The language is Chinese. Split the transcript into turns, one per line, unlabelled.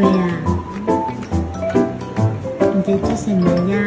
对呀，你在做什么呀？